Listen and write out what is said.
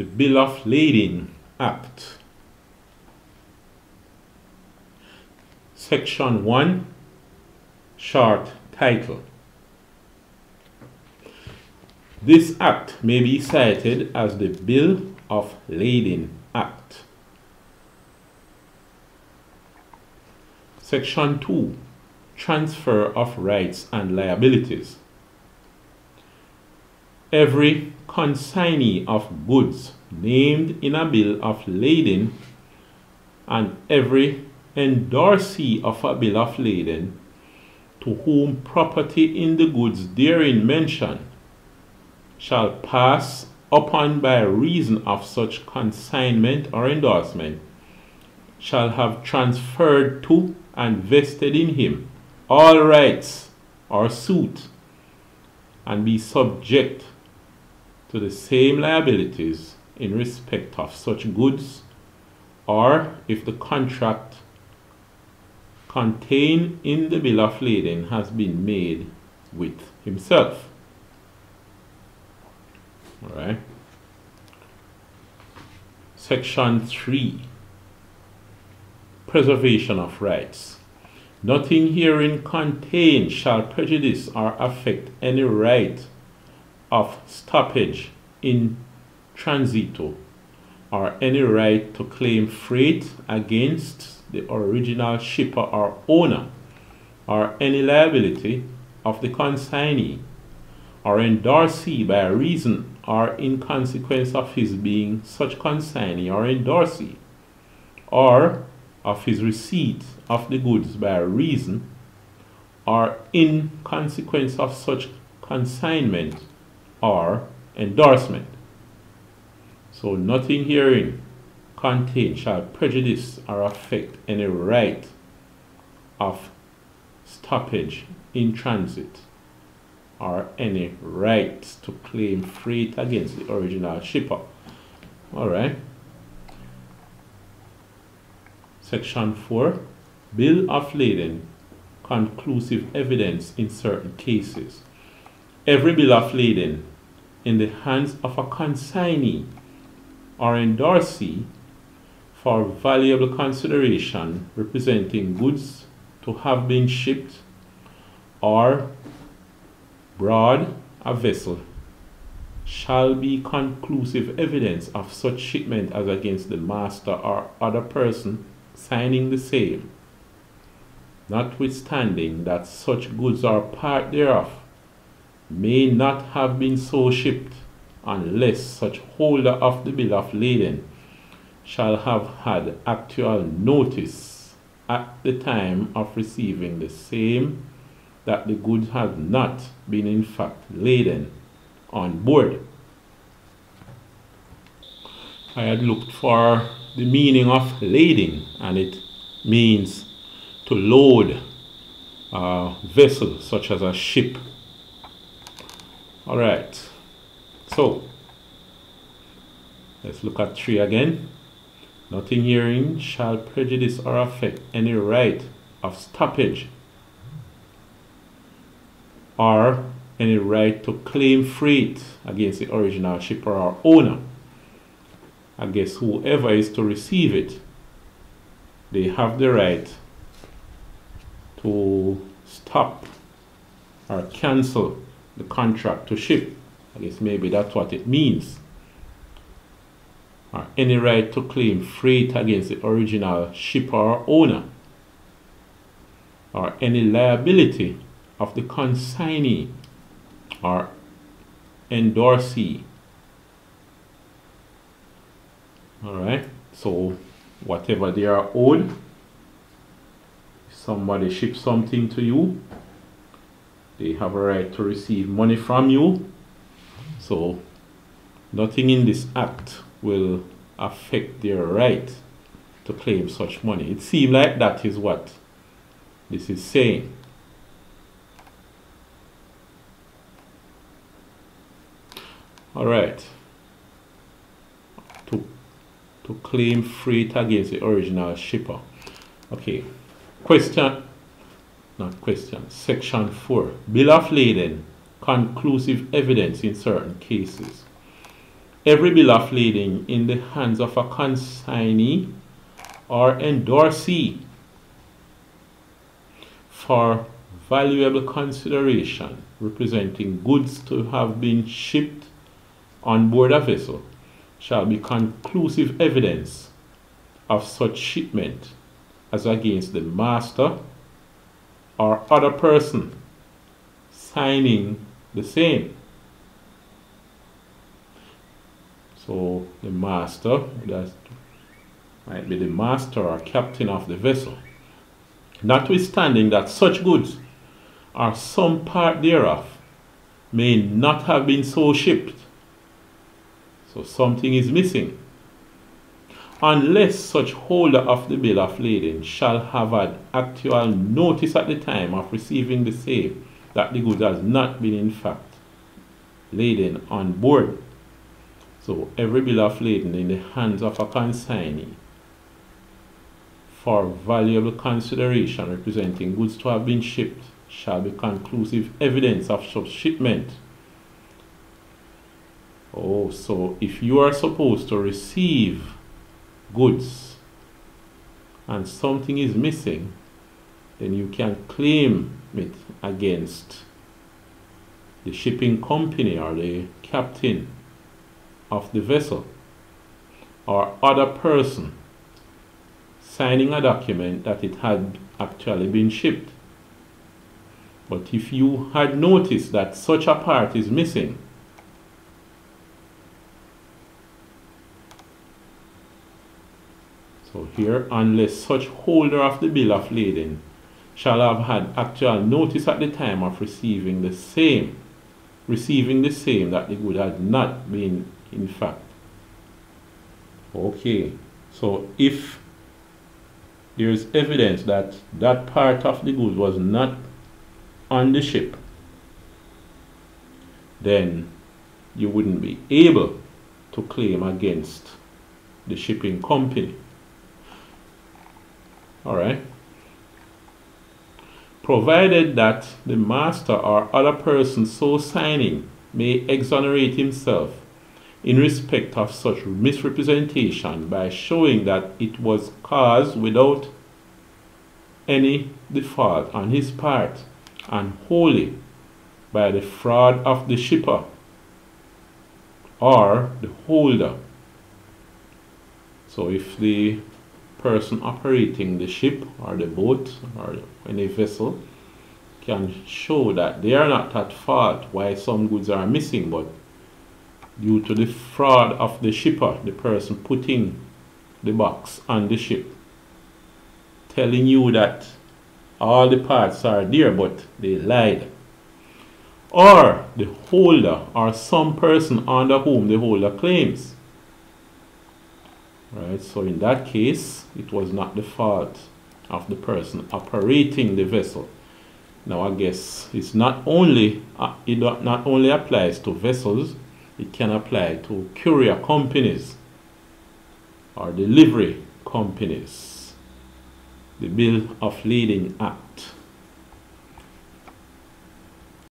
the Bill of Lading Act. Section 1, short title. This act may be cited as the Bill of Lading Act. Section 2 Transfer of Rights and Liabilities. Every consignee of goods named in a bill of lading and every endorsee of a bill of lading to whom property in the goods therein mentioned shall pass upon by reason of such consignment or endorsement shall have transferred to and vested in him all rights or suit and be subject to the same liabilities in respect of such goods or if the contract contained in the bill of lading has been made with himself. All right. Section 3 Preservation of Rights. Nothing herein contained shall prejudice or affect any right of stoppage in transitu or any right to claim freight against the original shipper or owner or any liability of the consignee or endorsee by reason or in consequence of his being such consignee or endorsee or of his receipt of the goods by reason or in consequence of such consignment or endorsement. So nothing herein contained shall prejudice or affect any right of stoppage in transit or any right to claim freight against the original shipper. All right. Section 4 Bill of lading conclusive evidence in certain cases. Every bill of lading in the hands of a consignee or endorsee for valuable consideration representing goods to have been shipped or broad a vessel. Shall be conclusive evidence of such shipment as against the master or other person signing the same, notwithstanding that such goods are part thereof may not have been so shipped unless such holder of the bill of lading shall have had actual notice at the time of receiving the same that the goods have not been in fact laden on board. I had looked for the meaning of lading and it means to load a vessel such as a ship. All right, so let's look at three again. Nothing herein shall prejudice or affect any right of stoppage or any right to claim freight against the original shipper or owner. I guess whoever is to receive it, they have the right to stop or cancel the contract to ship. I guess maybe that's what it means. Or any right to claim freight against the original shipper or owner. Or any liability of the consignee or endorsee. Alright, so whatever they are owed, somebody ships something to you, they have a right to receive money from you. So nothing in this act will affect their right to claim such money. It seems like that is what this is saying. All right. To, to claim freight against the original shipper. Okay. Question, not question, section 4. Bill of lading, conclusive evidence in certain cases. every bill of lading in the hands of a consignee or endorsee for valuable consideration representing goods to have been shipped on board a vessel shall be conclusive evidence of such shipment as against the master or other person signing the same. So the master, that might be the master or captain of the vessel, notwithstanding that such goods or some part thereof may not have been so shipped. So something is missing. Unless such holder of the bill of lading shall have had actual notice at the time of receiving the same that the goods has not been in fact laden on board. So every bill of lading in the hands of a consignee for valuable consideration representing goods to have been shipped shall be conclusive evidence of such shipment. Oh, so if you are supposed to receive goods and something is missing, then you can claim it against the shipping company or the captain of the vessel or other person signing a document that it had actually been shipped. But if you had noticed that such a part is missing, so here, unless such holder of the bill of lading shall have had actual notice at the time of receiving the same, receiving the same that the good had not been in fact. Okay, so if there is evidence that that part of the good was not on the ship, then you wouldn't be able to claim against the shipping company. All right. Provided that the master or other person so signing may exonerate himself in respect of such misrepresentation by showing that it was caused without any default on his part and wholly by the fraud of the shipper or the holder. So if the person operating the ship or the boat or any vessel can show that they are not at fault why some goods are missing but due to the fraud of the shipper, the person putting the box on the ship, telling you that all the parts are there but they lied. Or the holder or some person under whom the holder claims. Right, so in that case, it was not the fault of the person operating the vessel. Now I guess it's not only uh, it not only applies to vessels, it can apply to courier companies or delivery companies. The Bill of Lading Act